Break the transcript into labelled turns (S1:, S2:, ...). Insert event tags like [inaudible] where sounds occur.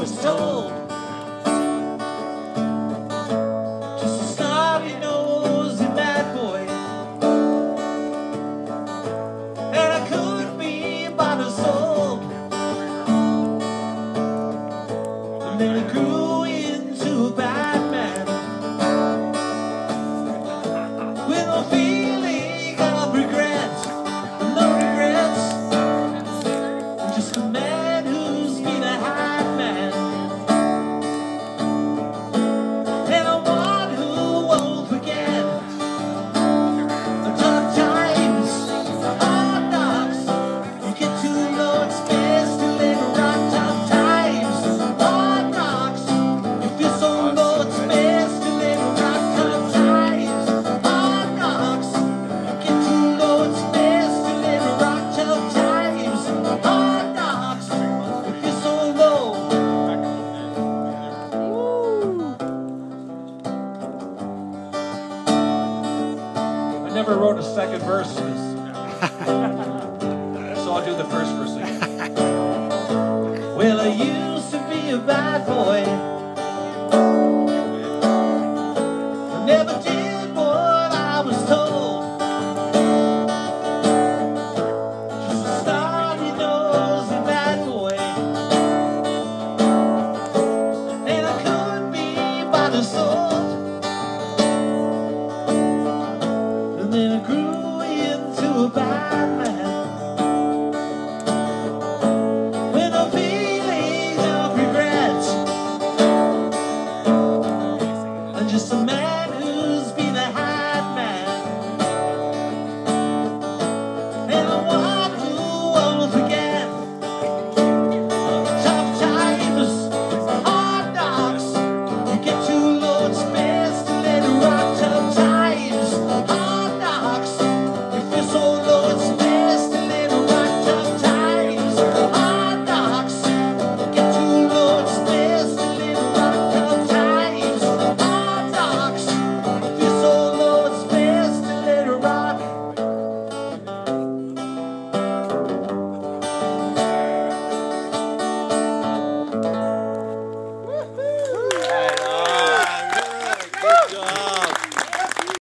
S1: was told. Just a snotty nosy bad boy. And I couldn't be the never wrote a second verse. 'cause- so I'll do the first verse again. [laughs] Well, I used to be a bad boy. Into